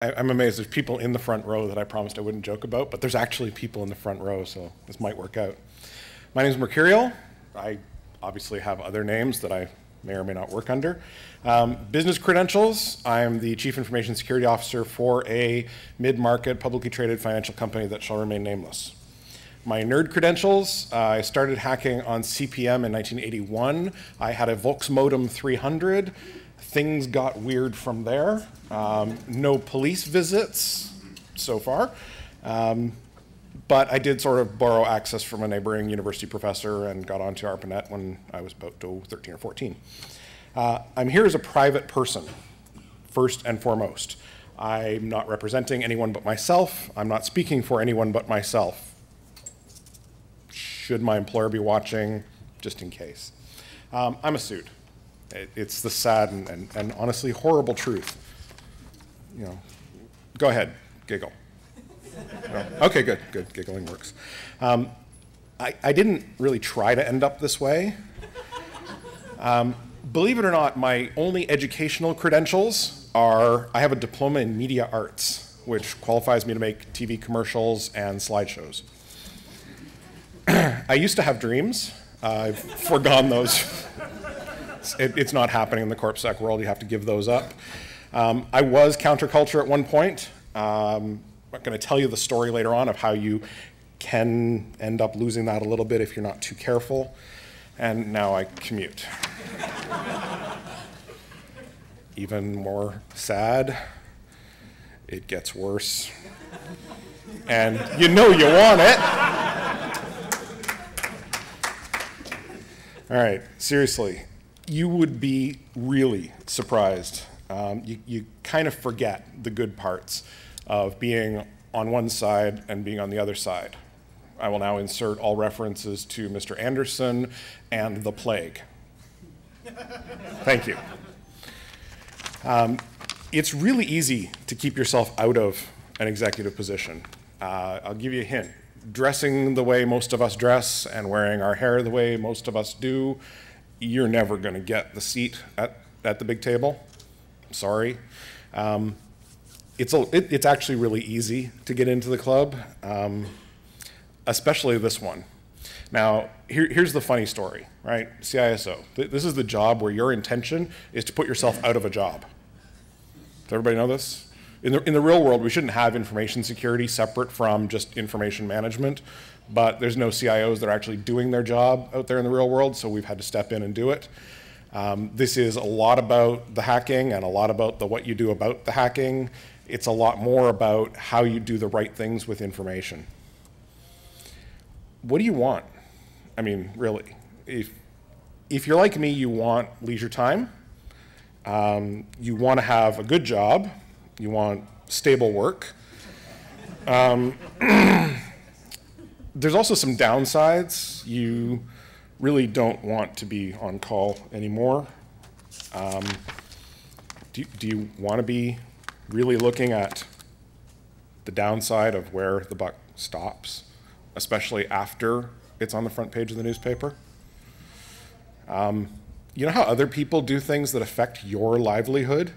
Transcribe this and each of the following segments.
I, I'm amazed there's people in the front row that I promised I wouldn't joke about, but there's actually people in the front row, so this might work out. My name is Myrcurial. I obviously have other names that I may or may not work under. Um, business credentials, I'm the Chief Information Security Officer for a mid-market publicly traded financial company that shall remain nameless. My nerd credentials, uh, I started hacking on CP/M in 1981. I had a Volksmodem 300. Things got weird from there. Um, no police visits so far. Um, but I did sort of borrow access from a neighboring university professor and got onto ARPANET when I was about oh, 13 or 14. Uh, I'm here as a private person, first and foremost. I'm not representing anyone but myself. I'm not speaking for anyone but myself should my employer be watching, just in case. Um, I'm a suit. It, it's the sad and, and, and, honestly horrible truth. You know, go ahead, giggle. no? Okay, good, good. Giggling works. Um, I, I, didn't really try to end up this way. Um, believe it or not, my only educational credentials are I have a diploma in media arts, which qualifies me to make TV commercials and slideshows. I used to have dreams. I've foregone those. It, it's not happening in the CorpSec world. You have to give those up. Um, I was counterculture at one point. Um, I'm going to tell you the story later on of how you can end up losing that a little bit if you're not too careful. And now I commute. Even more sad, it gets worse. And you know you want it. All right, seriously, you would be really surprised. Um, you, you kind of forget the good parts of being on one side and being on the other side. I will now insert all references to Mr. Anderson and the plague. Thank you. Um, it's really easy to keep yourself out of an executive position. Uh, I'll give you a hint dressing the way most of us dress and wearing our hair the way most of us do, you're never going to get the seat at, at the big table. Sorry. Um, it's, a, it, it's actually really easy to get into the club, um, especially this one. Now, here, here's the funny story, right? CISO. This is the job where your intention is to put yourself out of a job. Does everybody know this? in the, in the real world, we shouldn't have information security separate from just information management, but there's no CIOs that are actually doing their job out there in the real world, so we've had to step in and do it. Um, this is a lot about the hacking and a lot about the what you do about the hacking. It's a lot more about how you do the right things with information. What do you want? I mean, really, if, if you're like me, you want leisure time. Um, you want to have a good job you want stable work. Um, there's also some downsides. You really don't want to be on call anymore. Um, do, do you want to be really looking at the downside of where the buck stops, especially after it's on the front page of the newspaper? Um, you know how other people do things that affect your livelihood?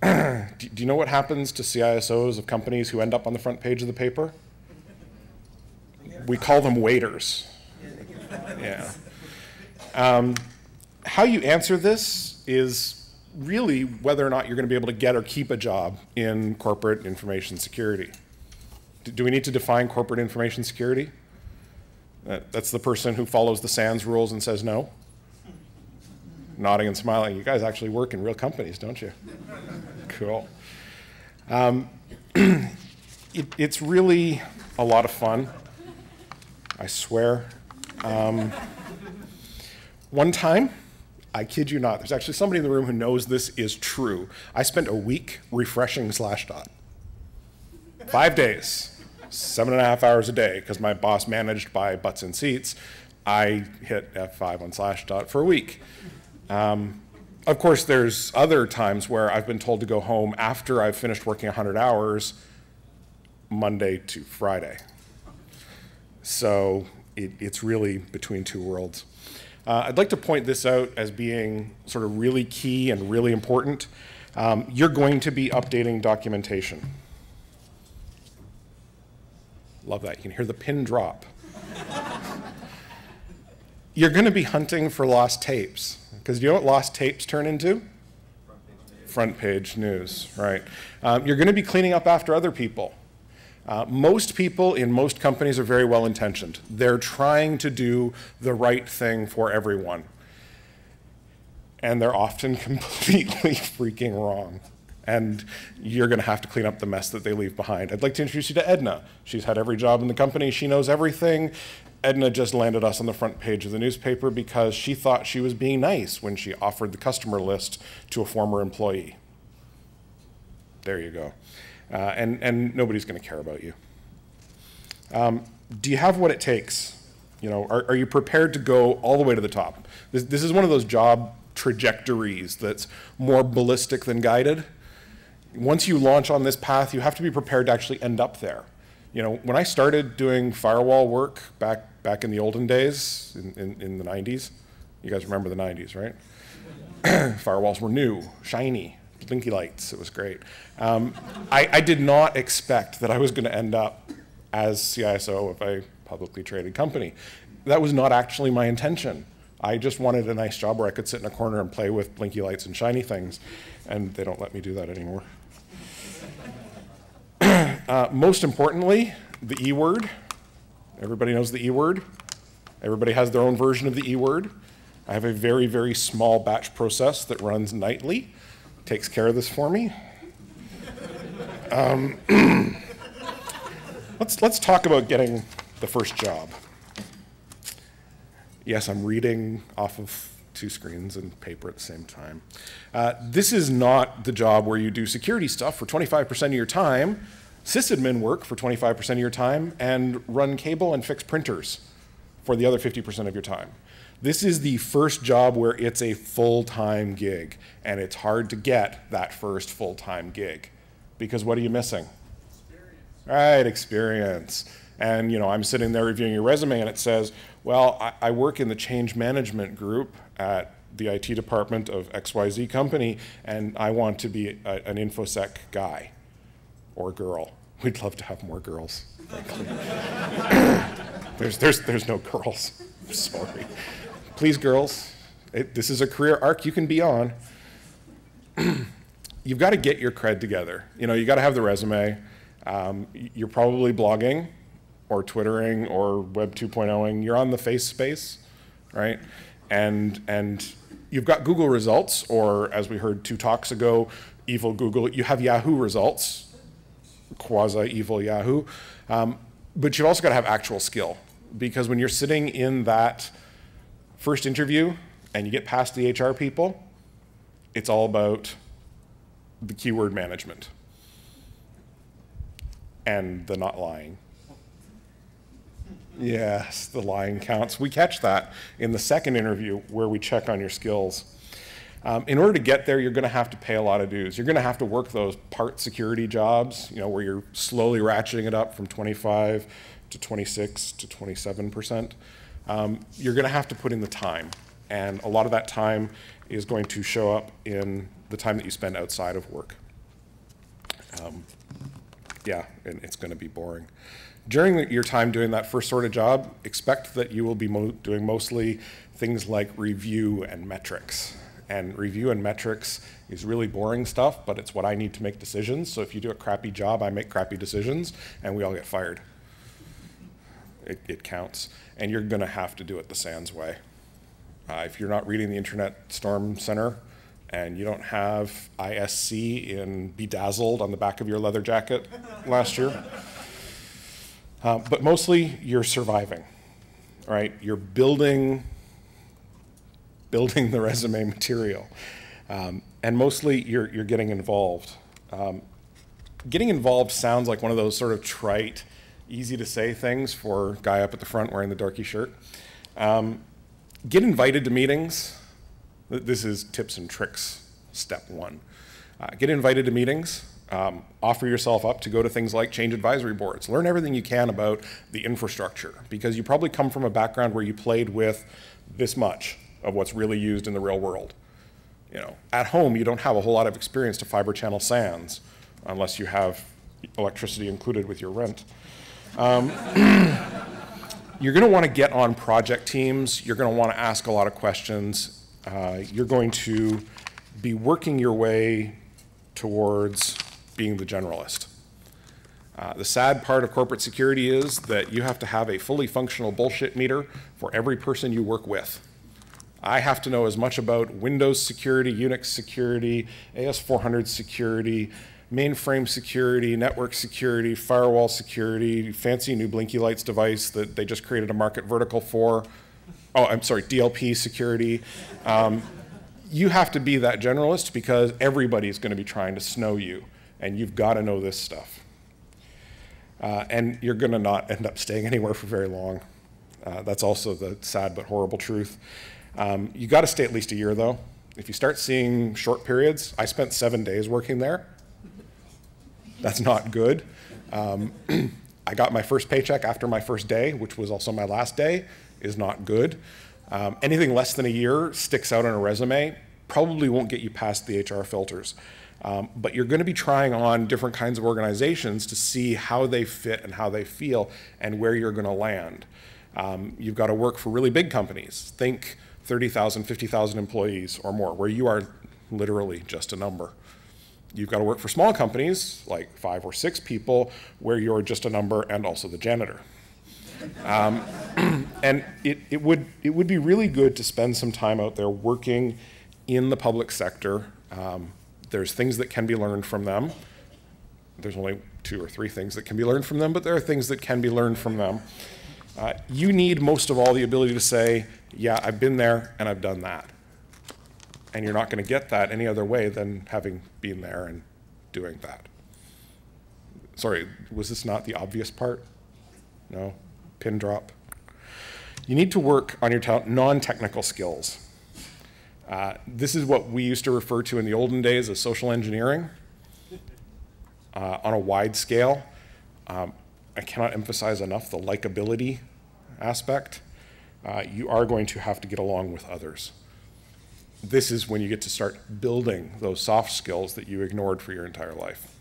do, do you know what happens to CISOs of companies who end up on the front page of the paper? We call them waiters. Yeah. Um, how you answer this is really whether or not you're going to be able to get or keep a job in corporate information security. Do, we need to define corporate information security? That's the person who follows the SANS rules and says no. Nodding and smiling. You guys actually work in real companies, don't you? Cool. Um, it, it's really a lot of fun, I swear. Um, one time, I kid you not, there's actually somebody in the room who knows this is true. I spent a week refreshing Slashdot. Five days, seven and a half hours a day, because my boss managed by butts and seats. I hit F5 on Slashdot for a week. Um, of course, there's other times where I've been told to go home after I've finished working 100 hours, Monday to Friday. So it, it's really between two worlds. Uh, I'd like to point this out as being sort of really key and really important. Um, you're going to be updating documentation. Love that. You can hear the pin drop. you're going to be hunting for lost tapes. Because you know what lost tapes turn into? Front page news, right. Um, you're going to be cleaning up after other people. Uh, most people in most companies are very well intentioned. They're trying to do the right thing for everyone. And they're often completely freaking wrong. And you're going to have to clean up the mess that they leave behind. I'd like to introduce you to Edna. She's had every job in the company, she knows everything. Edna just landed us on the front page of the newspaper because she thought she was being nice when she offered the customer list to a former employee. There you go. Uh, and, and nobody's going to care about you. Um, do you have what it takes? You know, are, are you prepared to go all the way to the top? This, this is one of those job trajectories that's more ballistic than guided. Once you launch on this path, you have to be prepared to actually end up there. You know, when I started doing firewall work back, back in the olden days, in, in, in the 90s, you guys remember the 90s, right? Firewalls were new, shiny, blinky lights. It was great. Um, I, I, did not expect that I was going to end up as CISO of a publicly traded company. That was not actually my intention. I just wanted a nice job where I could sit in a corner and play with blinky lights and shiny things, and they don't let me do that anymore. uh, most importantly, the E word. Everybody knows the E word. Everybody has their own version of the E word. I have a very, very small batch process that runs nightly, takes care of this for me. Um, let's, let's talk about getting the first job. Yes, I'm reading off of two screens and paper at the same time. Uh, this is not the job where you do security stuff for 25% of your time, sysadmin work for 25% of your time, and run cable and fix printers for the other 50% of your time. This is the first job where it's a full-time gig, and it's hard to get that first full-time gig. Because what are you missing? Experience. Right, experience. And you know, I'm sitting there reviewing your resume and it says, well, I, I work in the change management group at the IT department of XYZ company, and I want to be a, an InfoSec guy or girl. We'd love to have more girls, there's, there's, there's no girls. Sorry. Please, girls, it, this is a career arc you can be on. You've got to get your cred together. You know, you got to have the resume. Um, you're probably blogging or Twittering or Web 2.0ing, you're on the face space, right? And, and you've got Google results, or as we heard two talks ago, evil Google, you have Yahoo results, quasi-evil Yahoo, um, but you've also got to have actual skill. Because when you're sitting in that first interview and you get past the HR people, it's all about the keyword management and the not lying Yes, the lying counts. We catch that in the second interview where we check on your skills. Um, in order to get there, you're going to have to pay a lot of dues. You're going to have to work those part security jobs, you know, where you're slowly ratcheting it up from 25 to 26 to 27 percent. Um, you're going to have to put in the time, and a lot of that time is going to show up in the time that you spend outside of work. Um, yeah, and it's going to be boring during your time doing that first sort of job, expect that you will be mo doing mostly things like review and metrics. And review and metrics is really boring stuff, but it's what I need to make decisions. So if you do a crappy job, I make crappy decisions, and we all get fired. It, it counts. And you're going to have to do it the SANS way. Uh, if you're not reading the Internet Storm Center, and you don't have ISC in Bedazzled on the back of your leather jacket last year, uh, but mostly you're surviving, right? You're building, building the resume material. Um, and mostly you're, you're getting involved. Um, getting involved sounds like one of those sort of trite, easy to say things for guy up at the front wearing the darky shirt. Um, get invited to meetings. This is tips and tricks, step one. Uh, get invited to meetings. Um, offer yourself up to go to things like change advisory boards. Learn everything you can about the infrastructure because you probably come from a background where you played with this much of what's really used in the real world. You know, at home, you don't have a whole lot of experience to fiber channel SANs unless you have electricity included with your rent. Um, you're going to want to get on project teams. You're going to want to ask a lot of questions. Uh, you're going to be working your way towards being the generalist. Uh, the sad part of corporate security is that you have to have a fully functional bullshit meter for every person you work with. I have to know as much about Windows security, Unix security, AS400 security, mainframe security, network security, firewall security, fancy new blinky lights device that they just created a market vertical for. Oh, I'm sorry, DLP security. Um, you have to be that generalist because everybody's going to be trying to snow you, and you've got to know this stuff. Uh, and you're going to not end up staying anywhere for very long. Uh, that's also the sad but horrible truth. Um, you got to stay at least a year, though. If you start seeing short periods, I spent seven days working there. That's not good. Um, I got my first paycheck after my first day, which was also my last day, is not good. Um, anything less than a year sticks out on a resume, probably won't get you past the HR filters. Um, but you're going to be trying on different kinds of organizations to see how they fit and how they feel and where you're going to land. Um, you've got to work for really big companies. Think 30,000, 50,000 employees or more, where you are literally just a number. You've got to work for small companies, like five or six people, where you're just a number and also the janitor. Um, and it, it, would, it would be really good to spend some time out there working in the public sector. Um, there's things that can be learned from them. There's only two or three things that can be learned from them, but there are things that can be learned from them. Uh, you need most of all the ability to say, yeah, I've been there and I've done that. And you're not going to get that any other way than having been there and doing that. Sorry, was this not the obvious part? No? Pin drop? You need to work on your non-technical skills. Uh, this is what we used to refer to in the olden days as social engineering uh, on a wide scale. Um, I cannot emphasize enough the likability aspect. Uh, you are going to have to get along with others this is when you get to start building those soft skills that you ignored for your entire life.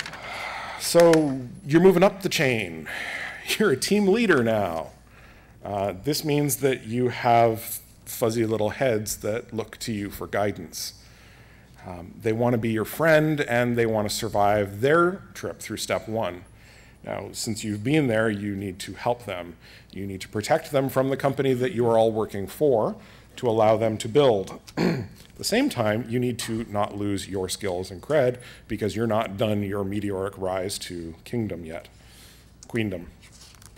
so you're moving up the chain. You're a team leader now. Uh, this means that you have fuzzy little heads that look to you for guidance. Um, they want to be your friend and they want to survive their trip through step one. Now, since you've been there, you need to help them. You need to protect them from the company that you are all working for, to allow them to build. At the same time, you need to not lose your skills and cred because you're not done your meteoric rise to kingdom yet. Queendom.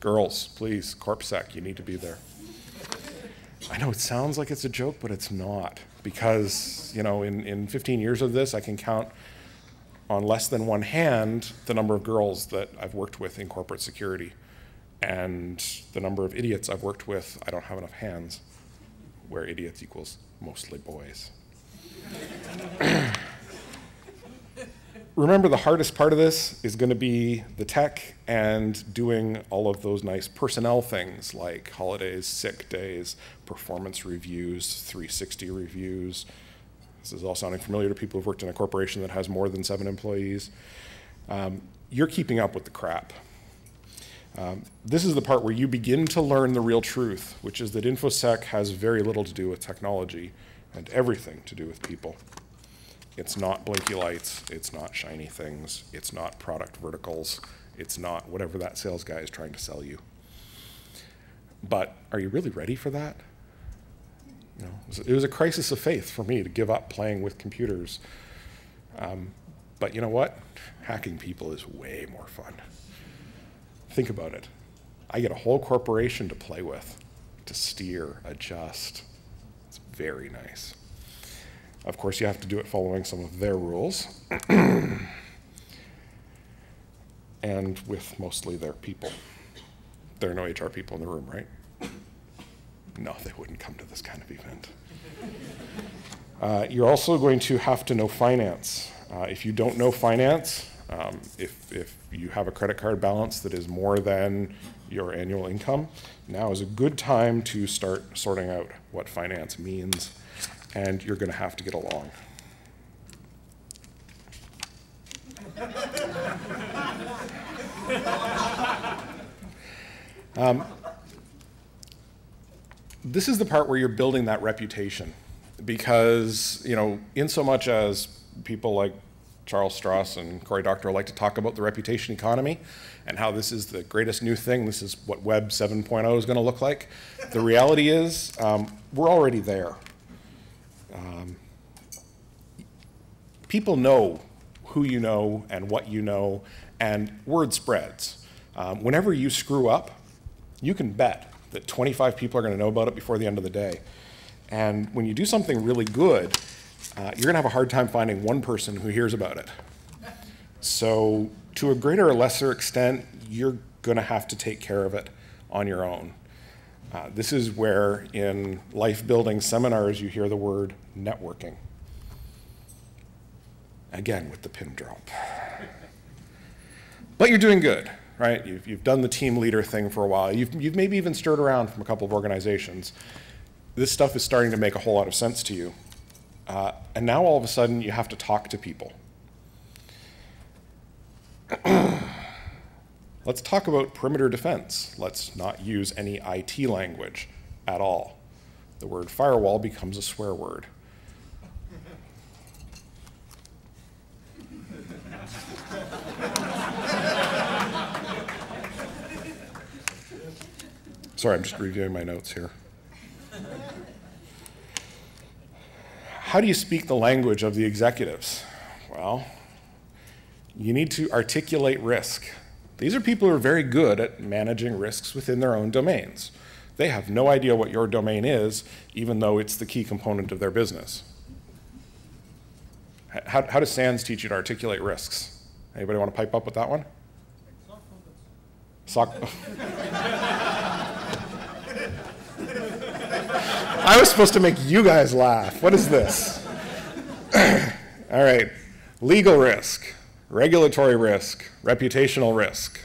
Girls, please, CorpSec, you need to be there. I know it sounds like it's a joke, but it's not. Because, you know, in, in 15 years of this, I can count on less than one hand the number of girls that I've worked with in corporate security. And the number of idiots I've worked with, I don't have enough hands where idiots equals mostly boys. Remember, the hardest part of this is going to be the tech and doing all of those nice personnel things like holidays, sick days, performance reviews, 360 reviews. This is all sounding familiar to people who've worked in a corporation that has more than seven employees. Um, you're keeping up with the crap. Um, this is the part where you begin to learn the real truth, which is that InfoSec has very little to do with technology and everything to do with people. It's not blinky lights, it's not shiny things, it's not product verticals, it's not whatever that sales guy is trying to sell you. But are you really ready for that? You know, it was a crisis of faith for me to give up playing with computers. Um, but you know what? Hacking people is way more fun. Think about it. I get a whole corporation to play with, to steer, adjust. It's very nice. Of course, you have to do it following some of their rules and with mostly their people. There are no HR people in the room, right? No, they wouldn't come to this kind of event. Uh, you're also going to have to know finance. Uh, if you don't know finance, um, if, if you have a credit card balance that is more than your annual income, now is a good time to start sorting out what finance means and you're going to have to get along. Um, this is the part where you're building that reputation because, you know, in so much as people like Charles Stross and Cory Doctorow like to talk about the reputation economy and how this is the greatest new thing, this is what Web 7.0 is going to look like. The reality is, um, we're already there. Um, people know who you know and what you know, and word spreads. Um, whenever you screw up, you can bet that 25 people are going to know about it before the end of the day. And when you do something really good, uh, you're going to have a hard time finding one person who hears about it. So, to a greater or lesser extent, you're going to have to take care of it on your own. Uh, this is where, in life building seminars, you hear the word networking. Again, with the pin drop. But you're doing good right? You've, you've done the team leader thing for a while. You've, you've maybe even stirred around from a couple of organizations. This stuff is starting to make a whole lot of sense to you. Uh, and now all of a sudden you have to talk to people. Let's talk about perimeter defense. Let's not use any IT language at all. The word firewall becomes a swear word. Sorry, I'm just reviewing my notes here. How do you speak the language of the executives? Well, you need to articulate risk. These are people who are very good at managing risks within their own domains. They have no idea what your domain is, even though it's the key component of their business. How, how does SANS teach you to articulate risks? Anybody want to pipe up with that one? Sock. I was supposed to make you guys laugh. What is this? All right. Legal risk, regulatory risk, reputational risk.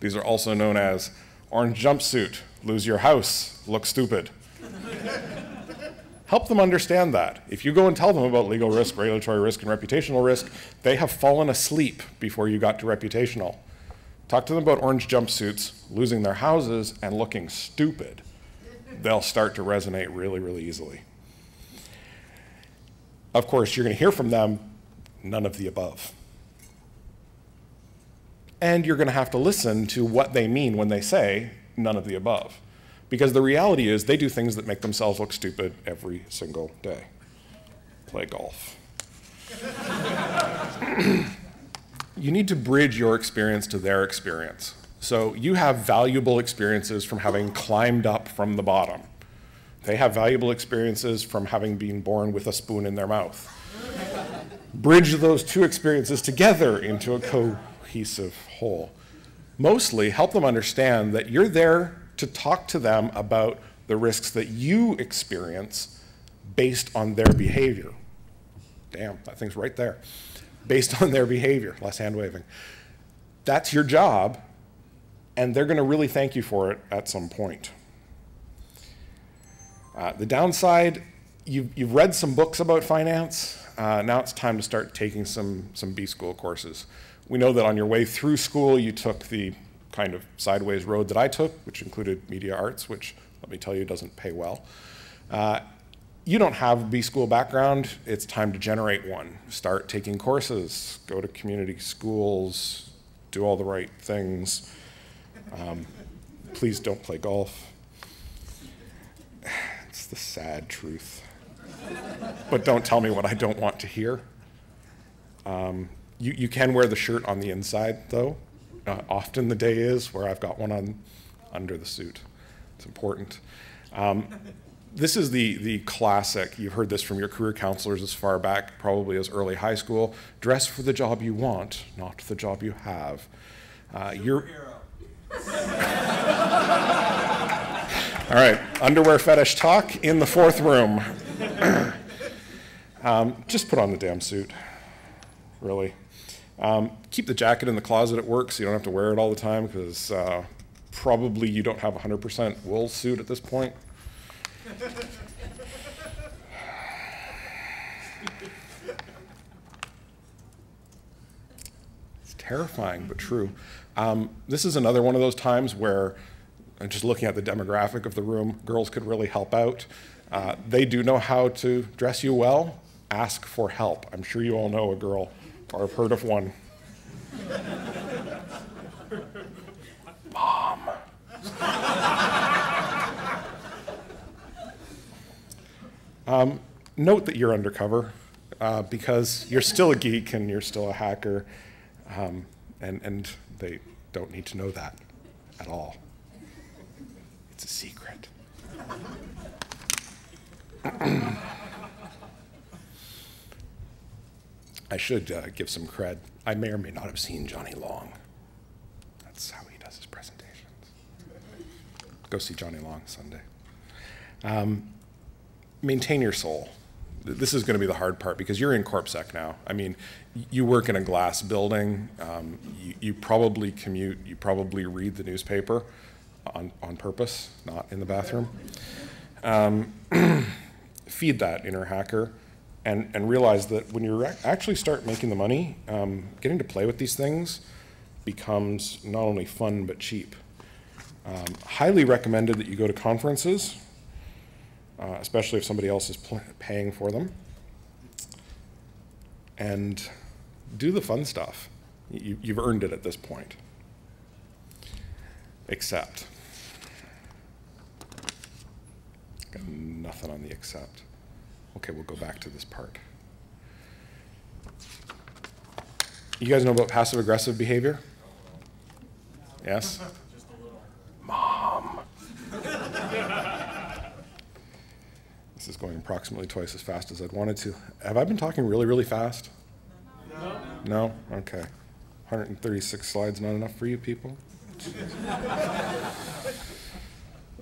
These are also known as orange jumpsuit, lose your house, look stupid. Help them understand that. If you go and tell them about legal risk, regulatory risk, and reputational risk, they have fallen asleep before you got to reputational. Talk to them about orange jumpsuits, losing their houses, and looking stupid they'll start to resonate really, really easily. Of course, you're going to hear from them none of the above. And you're going to have to listen to what they mean when they say none of the above. Because the reality is, they do things that make themselves look stupid every single day. Play golf. you need to bridge your experience to their experience. So you have valuable experiences from having climbed up from the bottom. They have valuable experiences from having been born with a spoon in their mouth. Bridge those two experiences together into a cohesive whole. Mostly help them understand that you're there to talk to them about the risks that you experience based on their behavior. Damn, that thing's right there. Based on their behavior, less hand waving. That's your job and they're going to really thank you for it at some point. Uh, the downside, you've, you've read some books about finance. Uh, now it's time to start taking some, some B school courses. We know that on your way through school, you took the kind of sideways road that I took, which included media arts, which, let me tell you, doesn't pay well. Uh, you don't have a B school background, it's time to generate one. Start taking courses, go to community schools, do all the right things. Um, please don't play golf. It's the sad truth. But don't tell me what I don't want to hear. Um, you, you can wear the shirt on the inside, though. Uh, often the day is where I've got one on under the suit. It's important. Um, this is the, the classic. You've heard this from your career counselors as far back, probably as early high school. Dress for the job you want, not the job you have. Uh, you're, all right, underwear fetish talk in the fourth room. um, just put on the damn suit, really. Um, keep the jacket in the closet at work so you don't have to wear it all the time because uh, probably you don't have 100% wool suit at this point. it's terrifying, but true. Um, this is another one of those times where, uh, just looking at the demographic of the room, girls could really help out. Uh, they do know how to dress you well. Ask for help. I'm sure you all know a girl or have heard of one. Mom. um, note that you're undercover uh, because you're still a geek and you're still a hacker, um, and, and they don't need to know that at all. It's a secret. I should uh, give some cred. I may or may not have seen Johnny Long. That's how he does his presentations. Go see Johnny Long Sunday. Um, maintain your soul. This is going to be the hard part because you're in CorpSec now. I mean, you work in a glass building. Um, you, you probably commute. You probably read the newspaper on, on purpose, not in the bathroom. Um, feed that inner hacker and, and realize that when you actually start making the money, um, getting to play with these things becomes not only fun but cheap. Um, highly recommended that you go to conferences, uh, especially if somebody else is paying for them. And do the fun stuff. You, you've earned it at this point. Except. Got nothing on the except. Okay, we'll go back to this part. You guys know about passive aggressive behavior? Yes? Mom. this is going approximately twice as fast as I'd wanted to. Have I been talking really, really fast? No. No? Okay. 136 slides not enough for you people?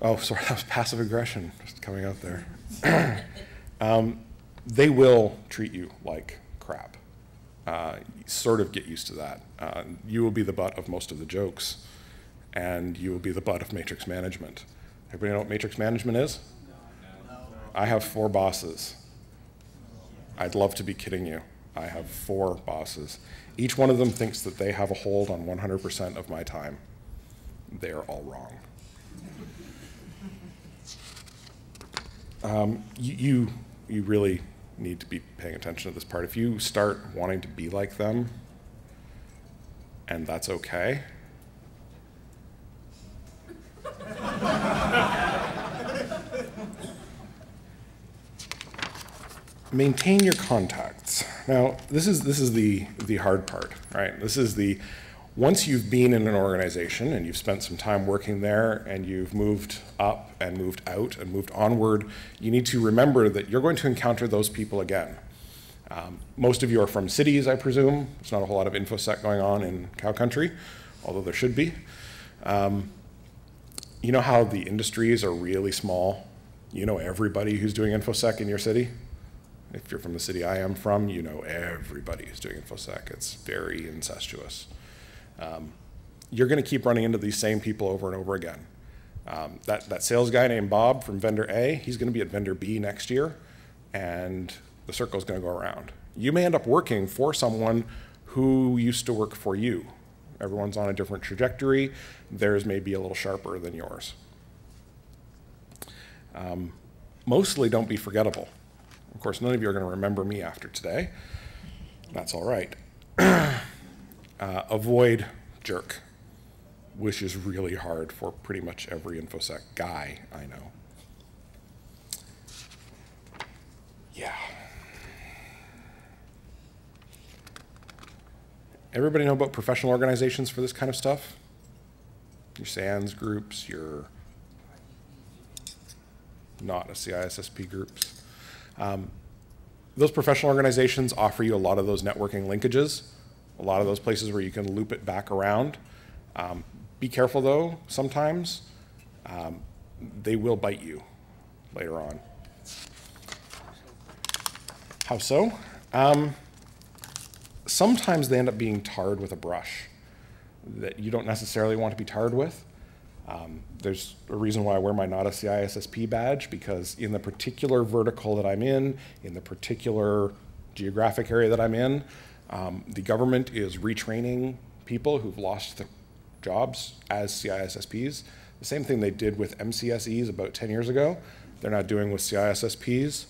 oh, sorry, that was passive aggression just coming out there. um, they will treat you like crap. Uh, sort of get used to that. Uh, you will be the butt of most of the jokes, and you will be the butt of matrix management. Everybody know what matrix management is? I have four bosses. I'd love to be kidding you. I have four bosses. Each one of them thinks that they have a hold on 100% of my time. They are all wrong. Um, you, you, you really need to be paying attention to this part. If you start wanting to be like them, and that's okay, maintain your contacts. Now, this is this is the the hard part, right? This is the once you've been in an organization and you've spent some time working there and you've moved up and moved out and moved onward, you need to remember that you're going to encounter those people again. Um, most of you are from cities, I presume. There's not a whole lot of InfoSec going on in cow country, although there should be. Um, you know how the industries are really small? You know everybody who's doing InfoSec in your city? If you're from the city I am from, you know everybody who's doing InfoSec. It's very incestuous. Um, you're going to keep running into these same people over and over again. Um, that, that sales guy named Bob from vendor A, he's going to be at vendor B next year, and the circle is going to go around. You may end up working for someone who used to work for you. Everyone's on a different trajectory. Theirs may be a little sharper than yours. Um, mostly don't be forgettable. Of course, none of you are going to remember me after today. That's all right. uh, avoid jerk, which is really hard for pretty much every InfoSec guy I know. Yeah. Everybody know about professional organizations for this kind of stuff? Your SANS groups, your not a CISSP groups. Um, those professional organizations offer you a lot of those networking linkages, a lot of those places where you can loop it back around. Um, be careful though, sometimes um, they will bite you later on. How so? Um, sometimes they end up being tarred with a brush that you don't necessarily want to be tarred with. Um, there's a reason why I wear my NADA CISSP badge because in the particular vertical that I'm in, in the particular geographic area that I'm in, um, the government is retraining people who've lost their jobs as CISSPs. The same thing they did with MCSEs about 10 years ago, they're not doing with CISSPs.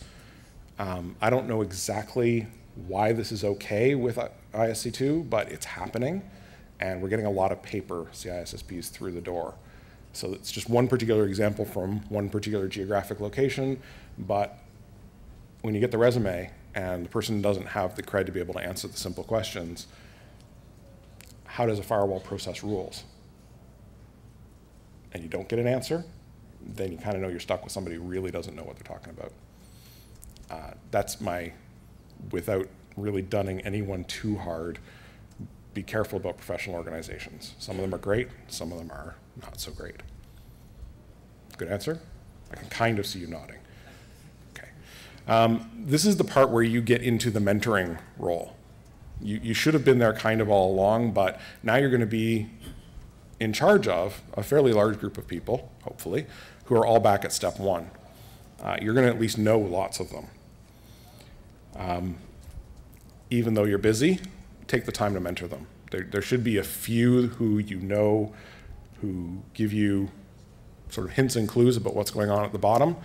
Um, I don't know exactly why this is okay with ISC2, but it's happening, and we're getting a lot of paper CISSPs through the door. So it's just one particular example from one particular geographic location, but when you get the resume and the person doesn't have the cred to be able to answer the simple questions, how does a firewall process rules? And you don't get an answer, then you kind of know you're stuck with somebody who really doesn't know what they're talking about. Uh, that's my, without really dunning anyone too hard, be careful about professional organizations. Some of them are great, some of them are not so great. Good answer? I can kind of see you nodding. Okay. Um, this is the part where you get into the mentoring role. You, you should have been there kind of all along, but now you're going to be in charge of a fairly large group of people, hopefully, who are all back at step one. Uh, you're going to at least know lots of them. Um, even though you're busy, take the time to mentor them. There, there should be a few who you know who give you sort of hints and clues about what's going on at the bottom,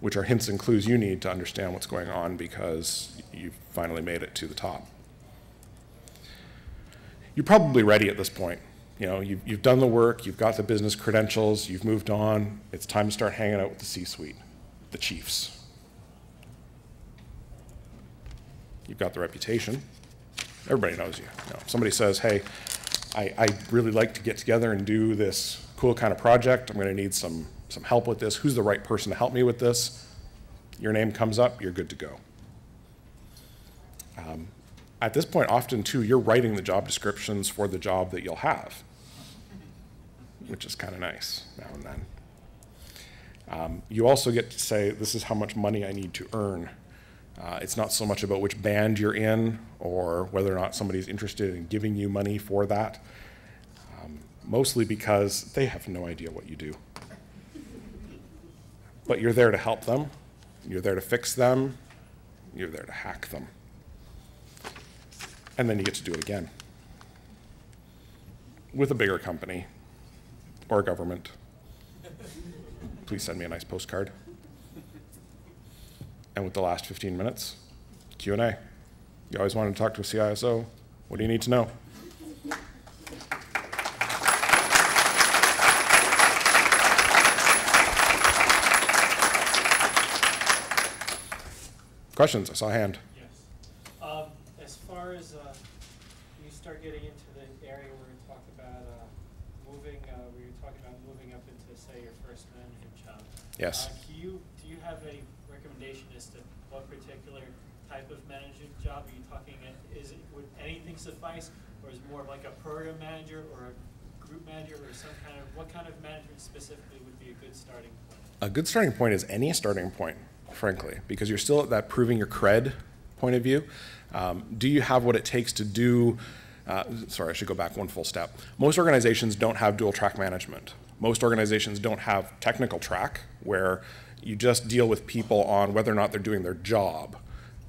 which are hints and clues you need to understand what's going on because you've finally made it to the top. You're probably ready at this point. You know, you've, you've done the work, you've got the business credentials, you've moved on. It's time to start hanging out with the C-suite, the chiefs. You've got the reputation. Everybody knows you. you know, if somebody says, hey, I, I really like to get together and do this cool kind of project. I'm going to need some, some help with this. Who's the right person to help me with this? Your name comes up, you're good to go. Um, at this point, often too, you're writing the job descriptions for the job that you'll have, which is kind of nice now and then. Um, you also get to say, this is how much money I need to earn. Uh, it's not so much about which band you're in or whether or not somebody's interested in giving you money for that, um, mostly because they have no idea what you do. But you're there to help them, you're there to fix them, you're there to hack them and then you get to do it again with a bigger company or a government. Please send me a nice postcard. And with the last 15 minutes, Q&A. You always wanted to talk to a CISO. What do you need to know? Questions? I saw a hand. Yes. Um, as far as uh, you start getting into the area where we talk about uh, moving, uh, where you're talking about moving up into, say, your first management job. Yes. Uh, do you do you have a as to what particular type of management job are you talking? Is it would anything suffice, or is more like a program manager or a group manager, or some kind of what kind of management specifically would be a good starting point? A good starting point is any starting point, frankly, because you're still at that proving your cred point of view. Um, do you have what it takes to do uh, sorry, I should go back one full step. Most organizations don't have dual track management. Most organizations don't have technical track where you just deal with people on whether or not they're doing their job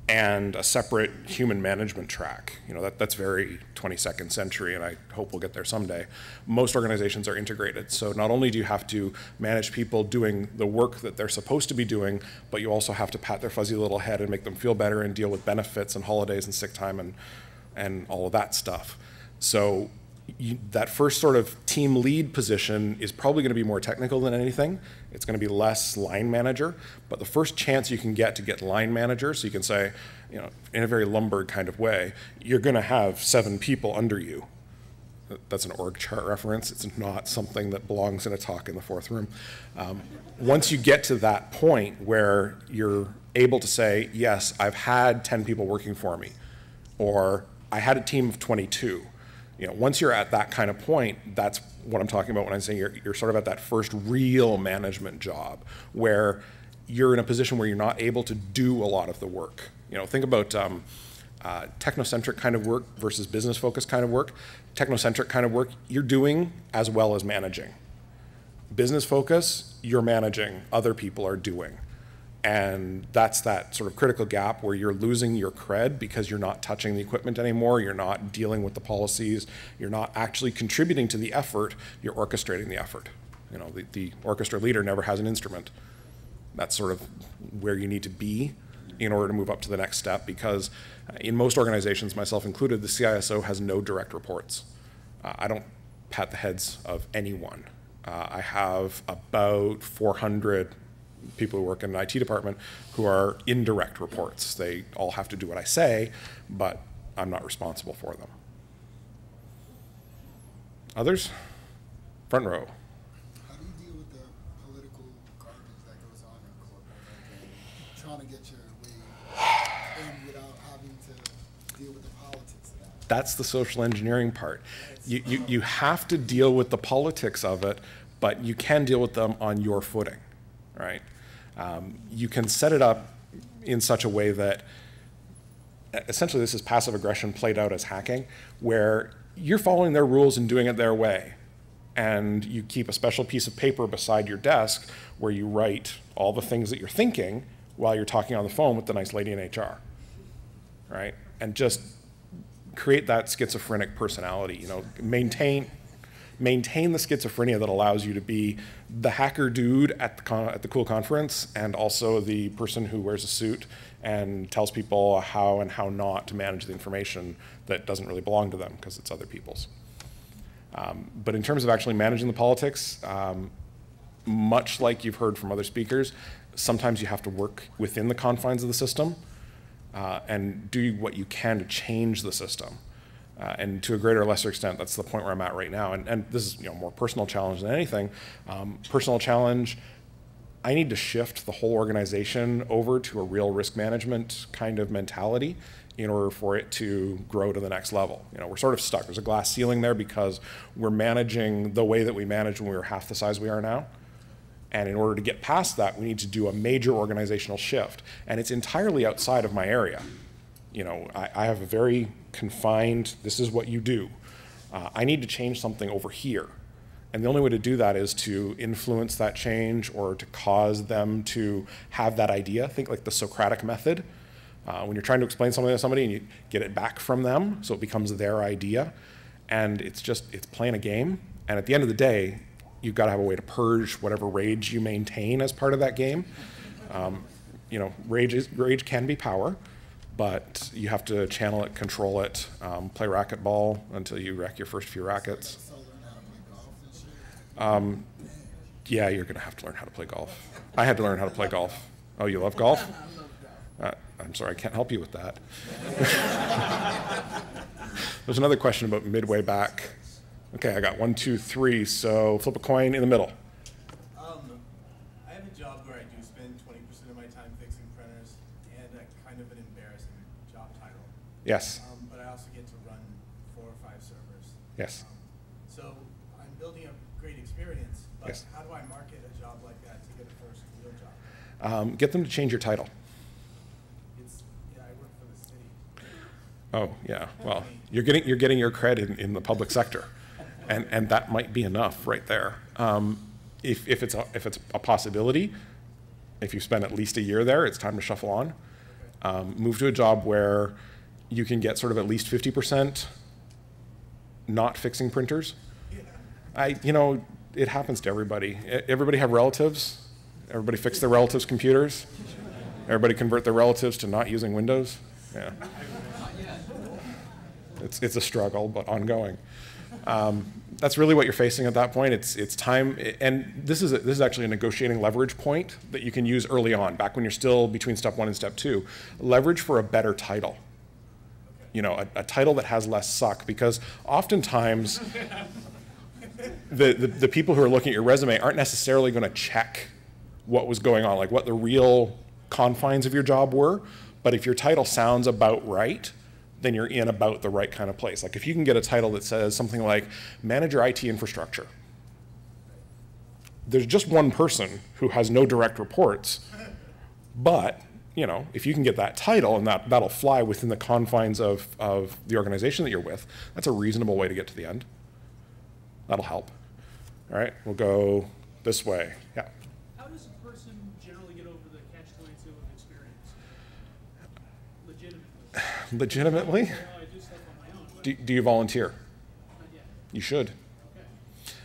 and a separate human management track. You know, that, that's very 22nd century, and I hope we'll get there someday. Most organizations are integrated. So not only do you have to manage people doing the work that they're supposed to be doing, but you also have to pat their fuzzy little head and make them feel better and deal with benefits and holidays and sick time and and all of that stuff. So you, that first sort of team lead position is probably going to be more technical than anything. It's going to be less line manager, but the first chance you can get to get line manager, so you can say, you know, in a very Lumbergh kind of way, you're going to have seven people under you. That's an org chart reference. It's not something that belongs in a talk in the fourth room. Um, once you get to that point where you're able to say, yes, I've had 10 people working for me, or I had a team of 22. You know, once you're at that kind of point, that's what I'm talking about when I'm saying you're, you're sort of at that first real management job where you're in a position where you're not able to do a lot of the work. You know, think about um, uh, technocentric kind of work versus business focused kind of work. Technocentric kind of work, you're doing as well as managing. Business focus, you're managing, other people are doing. And that's that sort of critical gap where you're losing your cred because you're not touching the equipment anymore, you're not dealing with the policies, you're not actually contributing to the effort, you're orchestrating the effort. You know, the, the orchestra leader never has an instrument. That's sort of where you need to be in order to move up to the next step because uh, in most organizations, myself included, the CISO has no direct reports. Uh, I don't pat the heads of anyone. Uh, I have about 400 people who work in an IT department who are indirect reports. They all have to do what I say, but I'm not responsible for them. Others? Front row. How do you deal with the political garbage that goes on in corporate, trying to get your way in without having to deal with the politics of that? That's the social engineering part. You, you, you have to deal with the politics of it, but you can deal with them on your footing, right? Um, you can set it up in such a way that essentially this is passive aggression played out as hacking, where you're following their rules and doing it their way. And you keep a special piece of paper beside your desk where you write all the things that you're thinking while you're talking on the phone with the nice lady in HR, right? And just create that schizophrenic personality, you know, maintain maintain the schizophrenia that allows you to be the hacker dude at the at the cool conference and also the person who wears a suit and tells people how and how not to manage the information that doesn't really belong to them because it's other people's. Um, but in terms of actually managing the politics, um, much like you've heard from other speakers, sometimes you have to work within the confines of the system uh, and do what you can to change the system. Uh, and to a greater or lesser extent, that's the point where I'm at right now. And, and this is you know more personal challenge than anything. Um, personal challenge. I need to shift the whole organization over to a real risk management kind of mentality in order for it to grow to the next level. You know, we're sort of stuck. There's a glass ceiling there because we're managing the way that we managed when we were half the size we are now. And in order to get past that, we need to do a major organizational shift. And it's entirely outside of my area. You know, I, I have a very confined, this is what you do. Uh, I need to change something over here. And the only way to do that is to influence that change or to cause them to have that idea. Think like the Socratic method. Uh, when you're trying to explain something to somebody and you get it back from them, so it becomes their idea. And it's just, it's playing a game. And at the end of the day, you've got to have a way to purge whatever rage you maintain as part of that game. Um, you know, rage, is, rage can be power, but you have to channel it, control it, um, play racquetball until you wreck your first few rackets. Shit. Yeah, you're going to have to learn how to play golf. I had to learn how to play golf. Oh, you love golf? Uh, I'm sorry, I can't help you with that. There's another question about midway back. Okay, I got one, two, three. So flip a coin in the middle. Um, I have a job where I do spend twenty percent of my time fixing printers and a kind of an embarrassing job title. Yes. Um, but I also get to run four or five servers. Yes. Um, So I'm building a great experience, but Yes. how do I market a job like that to get a first real job? Um, get them to change your title. It's, yeah, I work for the city. Oh, yeah. Well, you're getting you're getting your credit in, in the public sector, and and that might be enough right there. Um, if if it's a, if it's a possibility, if you spend at least a year there, it's time to shuffle on. Um, move to a job where you can get sort of at least fifty percent not fixing printers. I you know it happens to everybody. Everybody have relatives. Everybody fix their relatives' computers. Everybody convert their relatives to not using Windows. Yeah. It's, it's a struggle, but ongoing. Um, that's really what you're facing at that point. It's, it's time, and this is, a, this is actually a negotiating leverage point that you can use early on, back when you're still between step one and step two. Leverage for a better title. You know, a, a title that has less suck, because oftentimes the, the, the people who are looking at your resume aren't necessarily going to check what was going on, like what the real confines of your job were. But if your title sounds about right, then you're in about the right kind of place. Like if you can get a title that says something like manager IT infrastructure, there's just one person who has no direct reports, but you know, if you can get that title and that, that'll fly within the confines of, of the organization that you're with, that's a reasonable way to get to the end. That'll help. All right, we'll go this way. Yeah. How does a person generally get over the catch 22 of experience? Legitimately. Legitimately? on my own, do, do, you volunteer? You should. Okay.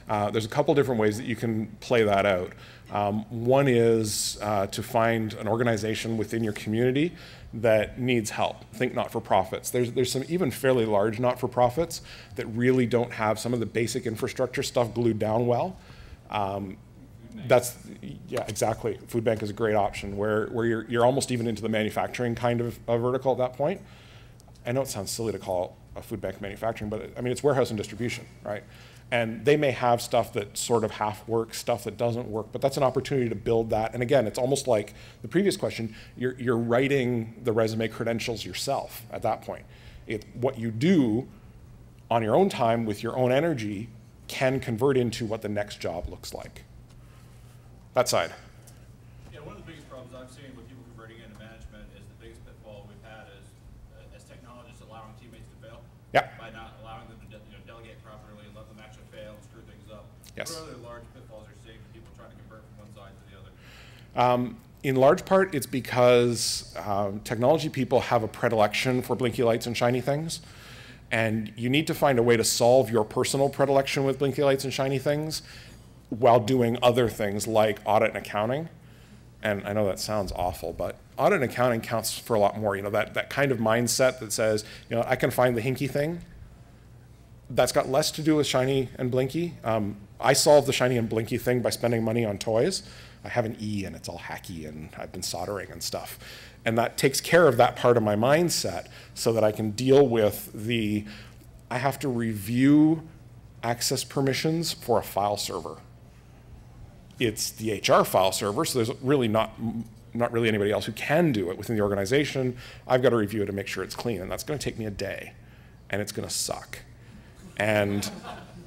Uh, there's a couple different ways that you can play that out. Um, one is uh, to find an organization within your community that needs help. Think not-for-profits. There's there's some even fairly large not-for-profits that really don't have some of the basic infrastructure stuff glued down well. Um, that's yeah, exactly. Food bank is a great option where where you're you're almost even into the manufacturing kind of vertical at that point. I know it sounds silly to call a food bank manufacturing, but I mean, it's warehouse and distribution, right? And they may have stuff that sort of half works, stuff that doesn't work, but that's an opportunity to build that. And again, it's almost like the previous question, you're, you're writing the resume credentials yourself at that point. It, what you do on your own time with your own energy can convert into what the next job looks like. That side. Yeah, one of the biggest problems I've seen with people converting into management is the biggest pitfall we've had is, uh, as technologists, allowing teammates to fail. Yeah. By not allowing them to, de- you know, delegate properly and let them actually fail and screw things up. Yes. What are other large pitfalls you're seeing people trying to convert from one side to the other? Um, in large part, it's because um, technology people have a predilection for blinky lights and shiny things. And you need to find a way to solve your personal predilection with blinky lights and shiny things while doing other things like audit and accounting. And I know that sounds awful, but audit and accounting counts for a lot more. You know, that, that kind of mindset that says, you know, I can find the hinky thing that's got less to do with shiny and blinky. Um, I solved the shiny and blinky thing by spending money on toys. I have an E and it's all hacky and I've been soldering and stuff. And that takes care of that part of my mindset so that I can deal with the, I have to review access permissions for a file server. It's the HR file server, so there's really not, not really anybody else who can do it within the organization. I've got to review it to make sure it's clean, and that's going to take me a day, and it's going to suck. And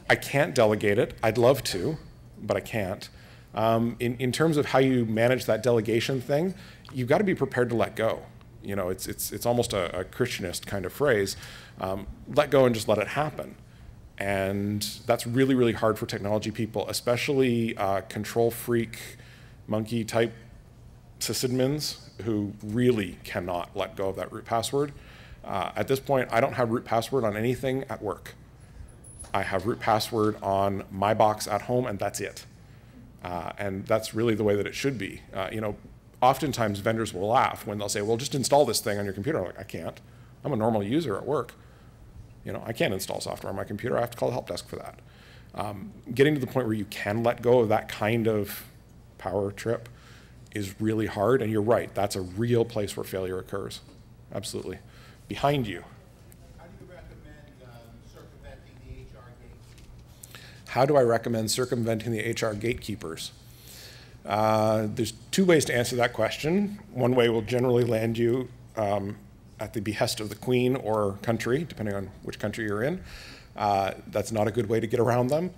I can't delegate it. I'd love to, but I can't. Um, in, in terms of how you manage that delegation thing, you've got to be prepared to let go. You know, it's, it's, it's almost a, a Christianist kind of phrase. Um, let go and just let it happen. And that's really, really hard for technology people, especially uh, control freak, monkey type sysadmins who really cannot let go of that root password. Uh, at this point, I don't have root password on anything at work. I have root password on my box at home, and that's it. Uh, and that's really the way that it should be. Uh, you know, oftentimes vendors will laugh when they'll say, "Well, just install this thing on your computer." I'm like, I can't. I'm a normal user at work. You know, I can't install software on my computer. I have to call the help desk for that. Um, getting to the point where you can let go of that kind of power trip is really hard. And you're right, that's a real place where failure occurs. Absolutely. Behind you. How do you recommend um, circumventing the HR gatekeeper? How do I recommend circumventing the HR gatekeepers? Uh, there's two ways to answer that question. One way will generally land you um, at the behest of the Queen or country, depending on which country you're in. Uh, that's not a good way to get around them.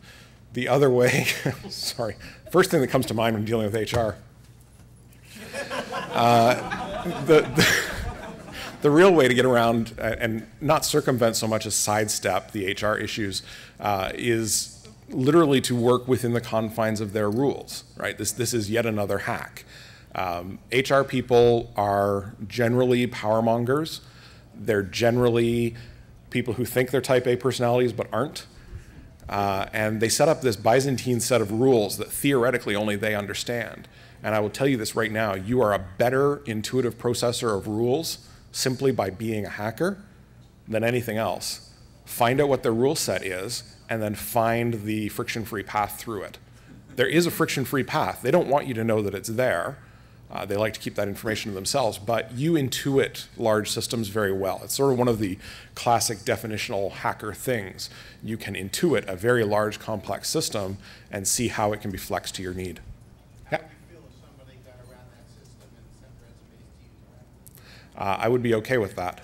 The other way, sorry, first thing that comes to mind when dealing with HR. Uh, the, the, the real way to get around and not circumvent so much as sidestep the HR issues uh, is literally to work within the confines of their rules, right? This, this is yet another hack. Um, HR people are generally power mongers. They're generally people who think they're type A personalities but aren't. Uh, and they set up this Byzantine set of rules that theoretically only they understand. And I will tell you this right now you are a better intuitive processor of rules simply by being a hacker than anything else. Find out what their rule set is and then find the friction free path through it. There is a friction free path. They don't want you to know that it's there. Uh, they like to keep that information to themselves, but you intuit large systems very well. It's sort of one of the classic definitional hacker things. You can intuit a very large, complex system and see how it can be flexed to your need. Yeah. would you feel if somebody got around that system and sent resumes to you directly? uh, I would be okay with that.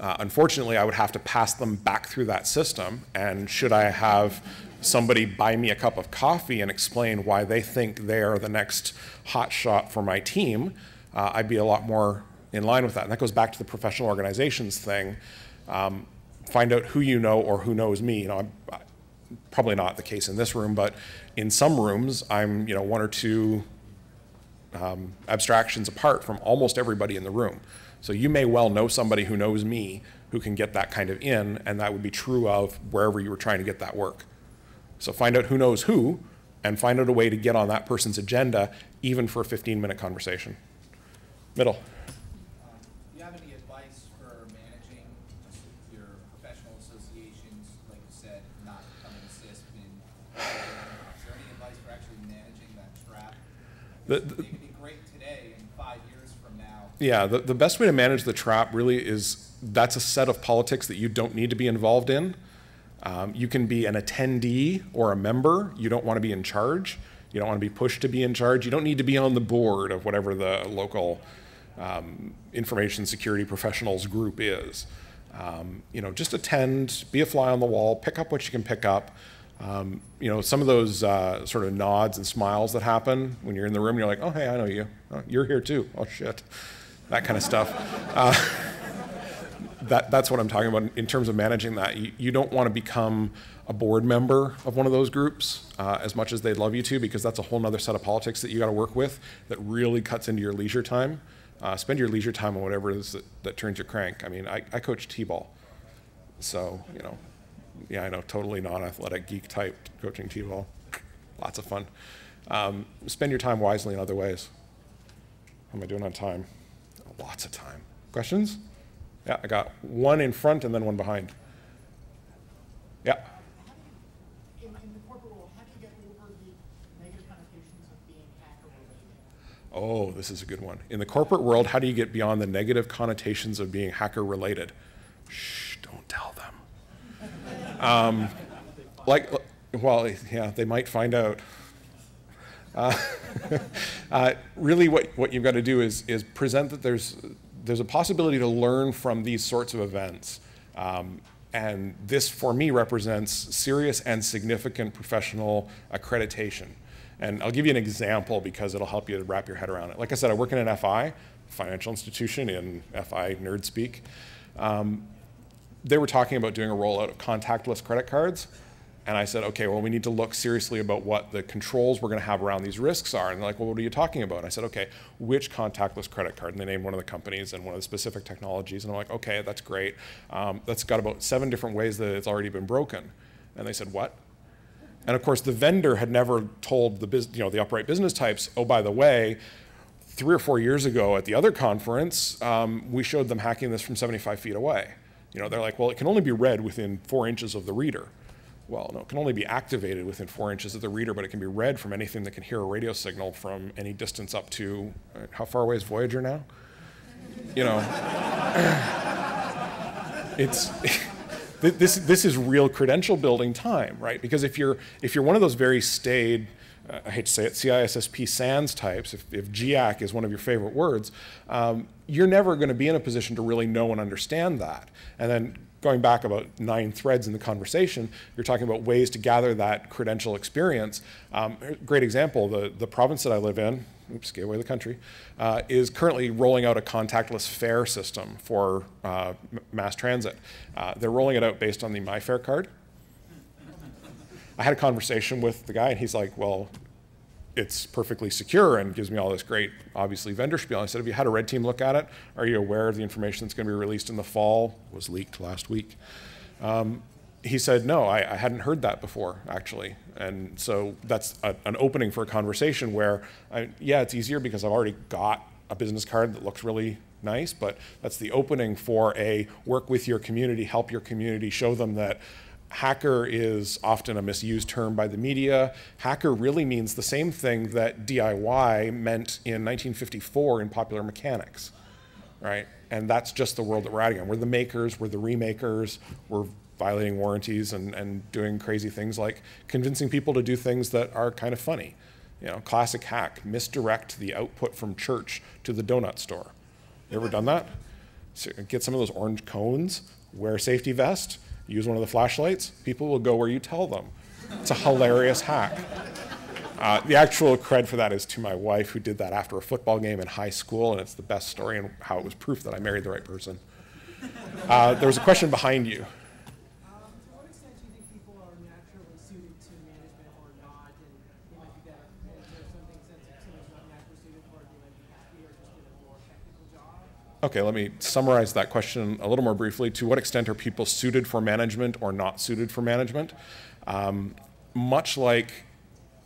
Uh, unfortunately, I would have to pass them back through that system, and should I have somebody buy me a cup of coffee and explain why they think they are the next hot shot for my team, uh, I'd be a lot more in line with that. And that goes back to the professional organizations thing. Um, find out who you know or who knows me. You know, I'm, I- probably not the case in this room, but in some rooms, I'm you know one or two um, abstractions apart from almost everybody in the room. So you may well know somebody who knows me who can get that kind of in, and that would be true of wherever you were trying to get that work. So find out who knows who, and find out a way to get on that person's agenda, even for a 15-minute conversation. Middle. Do you have any advice for managing your professional associations, like you said, not come and assist in? Is there any advice for actually managing that trap? The- the- They could be great today and five years from now. Yeah, the, the best way to manage the trap really is that's a set of politics that you don't need to be involved in. Um, you can be an attendee or a member. You don't want to be in charge. You don't want to be pushed to be in charge. You don't need to be on the board of whatever the local um, information security professionals group is. Um, you know, just attend, be a fly on the wall, pick up what you can pick up. Um, you know, some of those uh, sort of nods and smiles that happen when you're in the room, you're like, oh, hey, I know you. Oh, you're here too. Oh, shit. That kind of stuff. Uh, that, that's what I'm talking about in terms of managing that. You, you don't want to become a board member of one of those groups uh, as much as they'd love you to, because that's a whole other set of politics that you got to work with that really cuts into your leisure time. Uh, spend your leisure time on whatever it is that, that turns your crank. I mean, I, I coach t-ball, so you know, yeah, I know, totally non-athletic geek type coaching t-ball, lots of fun. Um, spend your time wisely in other ways. How am I doing on time? Lots of time. Questions? Yeah, I got one in front and then one behind. Yeah. In, in the corporate world, how do you get over the negative connotations of being hacker related? Oh, this is a good one. In the corporate world, how do you get beyond the negative connotations of being hacker related? Shh, don't tell them. Um, like, well, yeah, they might find out. Uh, uh, really, what, what you've got to do is, is present that there's, there's a possibility to learn from these sorts of events. Um, and this, for me, represents serious and significant professional accreditation. And I'll give you an example because it'll help you to wrap your head around it. Like I said, I work in an FI, financial institution in FI nerd speak. Um, they were talking about doing a rollout of contactless credit cards. And I said, okay, well, we need to look seriously about what the controls we're going to have around these risks are. And they're like, well, what are you talking about? And I said, okay, which contactless credit card? And they named one of the companies and one of the specific technologies. And I'm like, okay, that's great. Um, that's got about seven different ways that it's already been broken. And they said, what? And of course, the vendor had never told the, you know, the upright business types, oh, by the way, three or four years ago at the other conference, um, we showed them hacking this from 75 feet away. You know, they're like, well, it can only be read within four inches of the reader. Well, no, it can only be activated within four inches of the reader, but it can be read from anything that can hear a radio signal from any distance up to, uh, how far away is Voyager now? You know, it's, this, this is real credential building time, right? Because if you're, if you're one of those very staid, uh, I hate to say it, CISSP SANS types, if, if GIAC is one of your favorite words, um, you're never going to be in a position to really know and understand that. And then going back about nine threads in the conversation, you're talking about ways to gather that credential experience. Um, great example, the, the province that I live in, oops, gateway of the country, uh, is currently rolling out a contactless fare system for uh, mass transit. Uh, they're rolling it out based on the MIFARE card. I had a conversation with the guy, and he's like, well, it's perfectly secure and gives me all this great, obviously, vendor spiel. I said, have you had a red team look at it? Are you aware of the information that's going to be released in the fall? Was leaked last week. Um, he said, no, I, I hadn't heard that before, actually. And so that's a, an opening for a conversation where, I, yeah, it's easier because I've already got a business card that looks really nice, but that's the opening for a work with your community, help your community, show them that hacker is often a misused term by the media. Hacker really means the same thing that DIY meant in 1954 in popular mechanics, right? And that's just the world that we're at again. We're the makers, we're the remakers, we're violating warranties and, and doing crazy things like convincing people to do things that are kind of funny. You know, classic hack, misdirect the output from church to the donut store. You ever done that? So get some of those orange cones, wear a safety vest, use one of the flashlights, people will go where you tell them. It's a hilarious hack. Uh, the actual cred for that is to my wife, who did that after a football game in high school, and it's the best story and how it was proof that I married the right person. Uh, there was a question behind you. Um, to what extent do you think people are naturally suited to management or not, and they might be better, is there some things that someone's not naturally suited for, they might be happier just in a more technical job? Okay, let me summarize that question a little more briefly. To what extent are people suited for management or not suited for management? Um, much like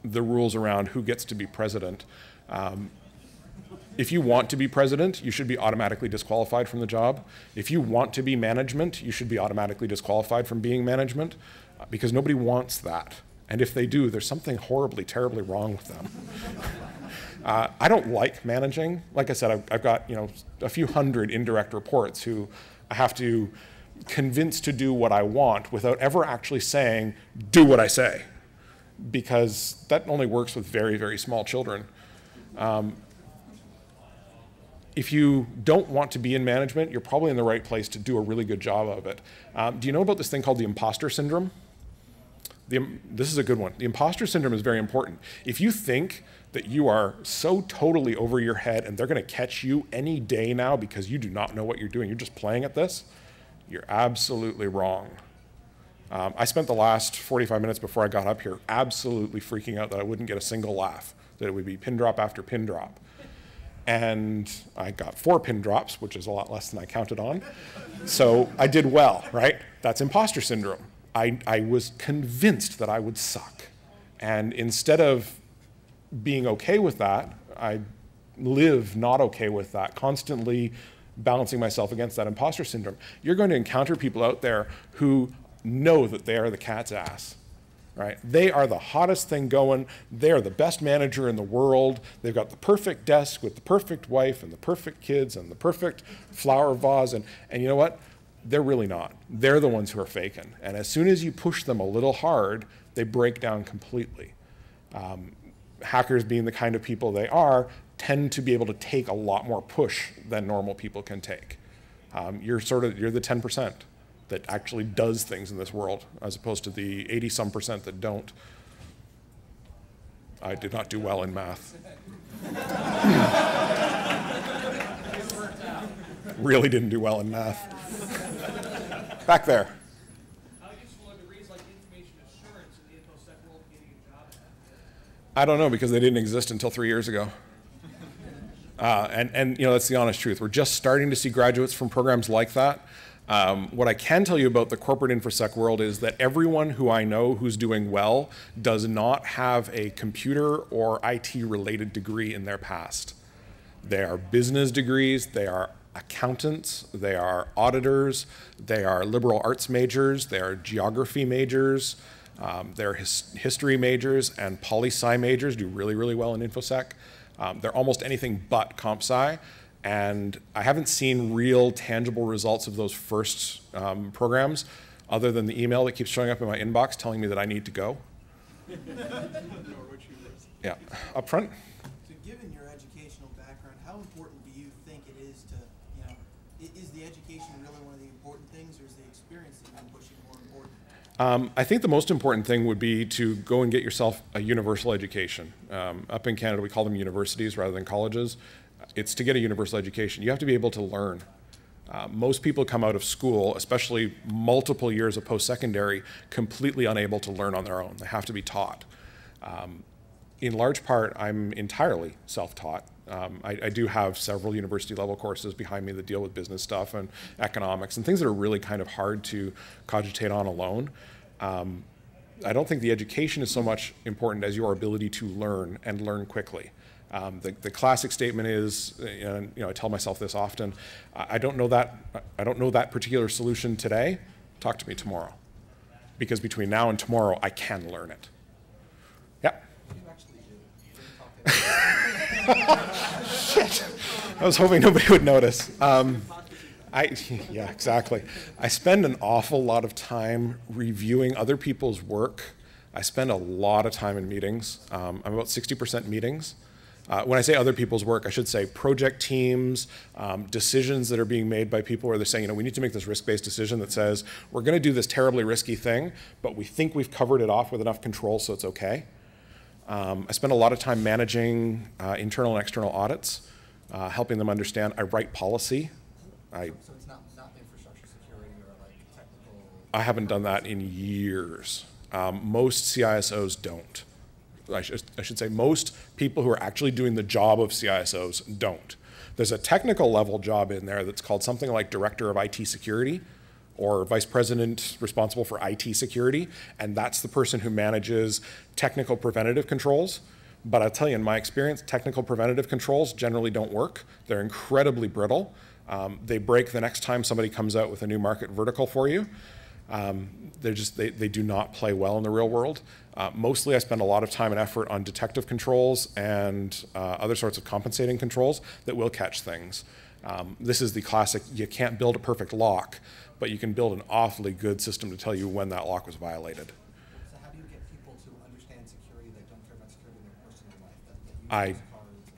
the rules around who gets to be president, um, if you want to be president, you should be automatically disqualified from the job. If you want to be management, you should be automatically disqualified from being management uh, because nobody wants that. And if they do, there's something horribly, terribly wrong with them. uh, I don't like managing. Like I said, I've, I've got you know a few hundred indirect reports who I have to convince to do what I want without ever actually saying, do what I say. Because that only works with very, very small children. Um, if you don't want to be in management, you're probably in the right place to do a really good job of it. Um, do you know about this thing called the imposter syndrome? The, this is a good one. The imposter syndrome is very important. If you think that you are so totally over your head and they're going to catch you any day now because you do not know what you're doing, you're just playing at this, you're absolutely wrong. Um, I spent the last 45 minutes before I got up here absolutely freaking out that I wouldn't get a single laugh, that it would be pin drop after pin drop. And I got four pin drops, which is a lot less than I counted on. So I did well, right? That's imposter syndrome. I, I was convinced that I would suck. And instead of being okay with that, I live not okay with that, constantly balancing myself against that imposter syndrome. You're going to encounter people out there who know that they are the cat's ass right? They are the hottest thing going. They are the best manager in the world. They've got the perfect desk with the perfect wife and the perfect kids and the perfect flower vase. And, and you know what? They're really not. They're the ones who are faking. And as soon as you push them a little hard, they break down completely. Um, hackers, being the kind of people they are, tend to be able to take a lot more push than normal people can take. Um, you're sort of, you're the 10% that actually does things in this world, as opposed to the 80 some percent that don't. I did not do well in math. really didn't do well in math. Back there. I don't know because they didn't exist until three years ago. Uh, and, and, you know, that's the honest truth. We're just starting to see graduates from programs like that. Um, what I can tell you about the corporate InfoSec world is that everyone who I know who's doing well does not have a computer or IT related degree in their past. They are business degrees, they are accountants, they are auditors, they are liberal arts majors, they are geography majors, um, they're his history majors and poli sci majors do really, really well in InfoSec. Um, they're almost anything but comp sci. And I haven't seen real tangible results of those first um, programs other than the email that keeps showing up in my inbox telling me that I need to go. yeah, up front. So given your educational background, how important do you think it is to, you know, is the education really one of the important things or is the experience that you're pushing more important? Um, I think the most important thing would be to go and get yourself a universal education. Um, up in Canada, we call them universities rather than colleges it's to get a universal education. You have to be able to learn. Uh, most people come out of school, especially multiple years of post-secondary, completely unable to learn on their own. They have to be taught. Um, in large part, I'm entirely self-taught. Um, I, I, do have several university level courses behind me that deal with business stuff and economics and things that are really kind of hard to cogitate on alone. Um, I don't think the education is so much important as your ability to learn and learn quickly. Um, the, the classic statement is, and you know, I tell myself this often, I don't know that, I don't know that particular solution today, talk to me tomorrow. Because between now and tomorrow, I can learn it. Yeah? Shit. I was hoping nobody would notice. Um, I, yeah, exactly. I spend an awful lot of time reviewing other people's work. I spend a lot of time in meetings. Um, I'm about 60% meetings. Uh, when I say other people's work, I should say project teams, um, decisions that are being made by people where they're saying, you know, we need to make this risk-based decision that says, we're going to do this terribly risky thing, but we think we've covered it off with enough control so it's okay. Um, I spend a lot of time managing uh, internal and external audits, uh, helping them understand. I write policy. I, so it's not, not infrastructure security or like technical? I haven't done that in years. Um, most CISOs don't. I, sh I should say most people who are actually doing the job of CISOs don't. There's a technical level job in there that's called something like Director of IT Security or Vice President responsible for IT security, and that's the person who manages technical preventative controls. But I'll tell you, in my experience, technical preventative controls generally don't work. They're incredibly brittle. Um, they break the next time somebody comes out with a new market vertical for you. Um, they're just they, they do not play well in the real world. Uh, mostly, I spend a lot of time and effort on detective controls and uh, other sorts of compensating controls that will catch things. Um, this is the classic: you can't build a perfect lock, but you can build an awfully good system to tell you when that lock was violated. So how do you get people to understand security that don't care about security in their personal life, that, that I.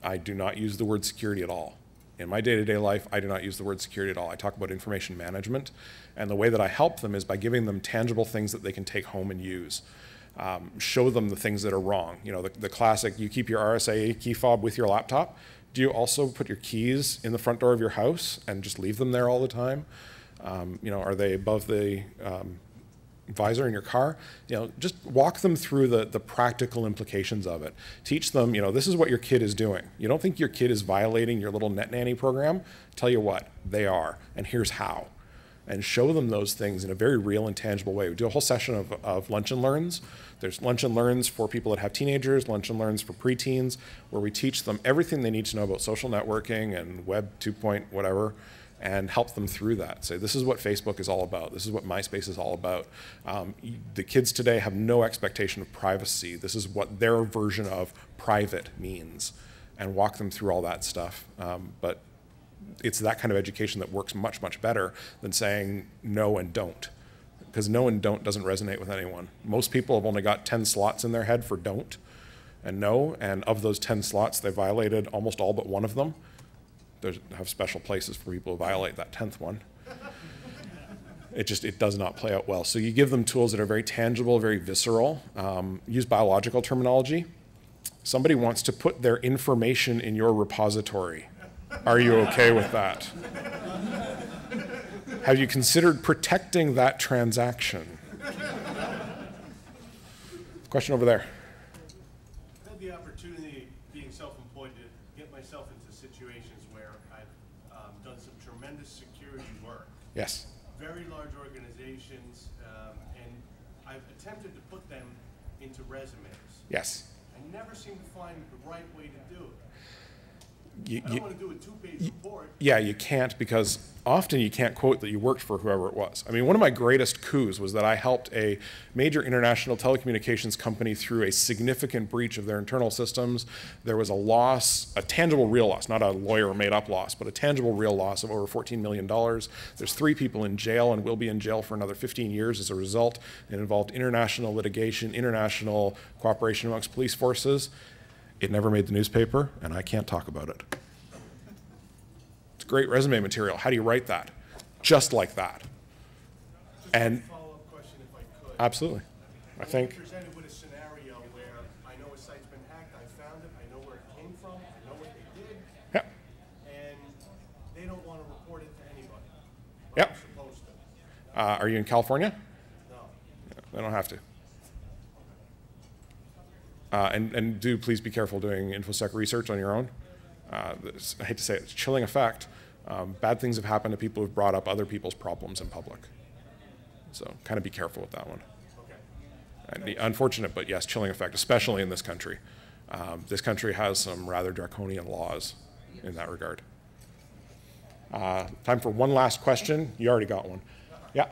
I do not use the word security at all. In my day-to-day life, I do not use the word security at all. I talk about information management, and the way that I help them is by giving them tangible things that they can take home and use. Um, show them the things that are wrong. You know, the, the classic, you keep your RSA key fob with your laptop. Do you also put your keys in the front door of your house and just leave them there all the time? Um, you know, are they above the um, visor in your car, you know, just walk them through the, the practical implications of it. Teach them, you know, this is what your kid is doing. You don't think your kid is violating your little net nanny program? Tell you what, they are, and here's how. And show them those things in a very real and tangible way. We do a whole session of, of lunch and learns. There's lunch and learns for people that have teenagers, lunch and learns for preteens, where we teach them everything they need to know about social networking and web 2. Point whatever and help them through that. Say, this is what Facebook is all about. This is what MySpace is all about. Um, the kids today have no expectation of privacy. This is what their version of private means, and walk them through all that stuff. Um, but it's that kind of education that works much, much better than saying no and don't. Because no and don't doesn't resonate with anyone. Most people have only got 10 slots in their head for don't and no, and of those 10 slots, they violated almost all but one of them there's, have special places for people who violate that 10th one. It just, it does not play out well. So you give them tools that are very tangible, very visceral. Um, use biological terminology. Somebody wants to put their information in your repository. Are you okay with that? Have you considered protecting that transaction? Question over there. I've had the opportunity, being self-employed, to get myself into situations where I've um, done some tremendous security work. Yes. Very large organizations, um, and I've attempted to put them into resumes. Yes. I never seem to find the right way to do it. You- I don't you- want to do a two-page report. Yeah, you can't because often you can't quote that you worked for whoever it was. I mean, one of my greatest coups was that I helped a major international telecommunications company through a significant breach of their internal systems. There was a loss, a tangible real loss, not a lawyer made up loss, but a tangible real loss of over $14 million. There's three people in jail and will be in jail for another 15 years as a result. It involved international litigation, international cooperation amongst police forces. It never made the newspaper, and I can't talk about it. It's great resume material. How do you write that? Just like that. And Follow-up question if I could. absolutely. I When think, Presented with a scenario where I know a site's been hacked, I found it, I know where it came from, I know what they did, yeah, and they don't want to report it to anybody. Yep. To. uh, are you in California? No. They don't have to. Uh, and, and do please be careful doing InfoSec research on your own. Uh, this- I hate to say it, it's a chilling effect. Um, bad things have happened to people who've brought up other people's problems in public. So kind of be careful with that one. And the unfortunate, but yes, chilling effect, especially in this country. Um, this country has some rather draconian laws in that regard. Uh, time for one last question. You already got one. Yeah.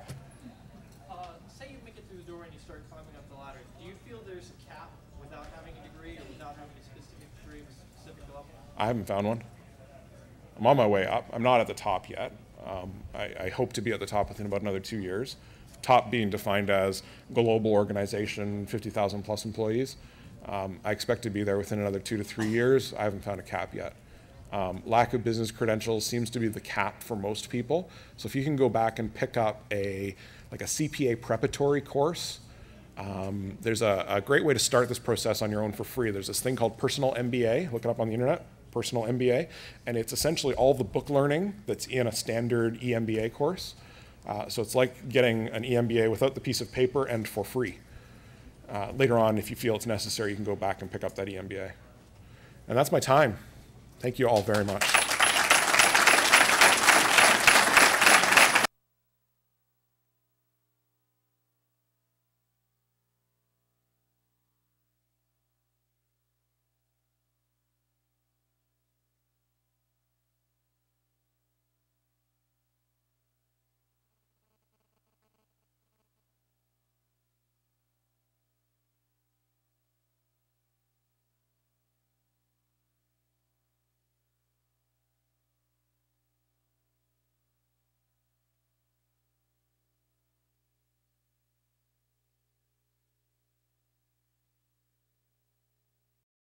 Uh, say you make it through the door and you start climbing up the ladder. Do you feel there's a cap without having a degree or without having a specific degree of a specific level? I haven't found one. I'm on my way up. I'm not at the top yet. Um, I, I hope to be at the top within about another two years. Top being defined as global organization, 50,000 plus employees. Um, I expect to be there within another two to three years. I haven't found a cap yet. Um, lack of business credentials seems to be the cap for most people. So if you can go back and pick up a like a CPA preparatory course, um, there's a, a great way to start this process on your own for free. There's this thing called Personal MBA. Look it up on the internet, Personal MBA. And it's essentially all the book learning that's in a standard EMBA course. Uh, so it's like getting an EMBA without the piece of paper and for free. Uh, later on, if you feel it's necessary, you can go back and pick up that EMBA. And that's my time. Thank you all very much.